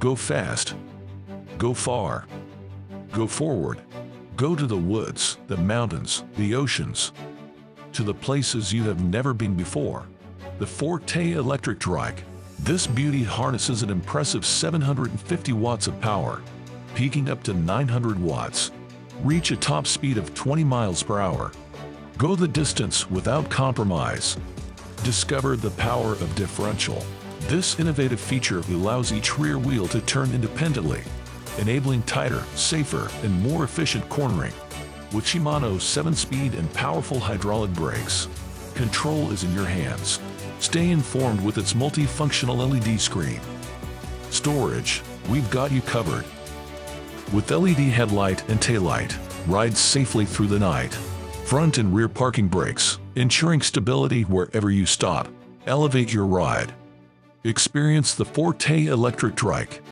Go fast. Go far. Go forward. Go to the woods, the mountains, the oceans, to the places you have never been before. The Forte electric trike. This beauty harnesses an impressive 750 watts of power, peaking up to 900 watts. Reach a top speed of 20 miles per hour. Go the distance without compromise. Discover the power of differential. This innovative feature allows each rear wheel to turn independently, enabling tighter, safer, and more efficient cornering. With Shimano's 7-speed and powerful hydraulic brakes, control is in your hands. Stay informed with its multifunctional LED screen. Storage, we've got you covered. With LED headlight and taillight, ride safely through the night. Front and rear parking brakes, ensuring stability wherever you stop. Elevate your ride. Experience the Forte electric trike.